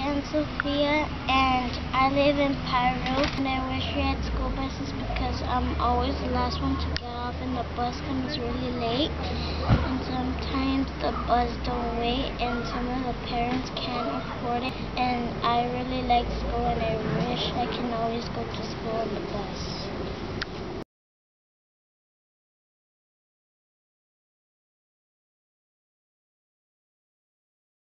am Sophia and I live in Piru and I wish we had school buses because I'm always the last one to get off and the bus comes really late and sometimes the bus don't wait and some of the parents can't afford it and I really like